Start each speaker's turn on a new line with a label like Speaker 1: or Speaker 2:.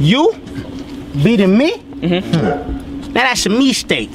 Speaker 1: You beating me? Mm-hmm. Now that's a mistake.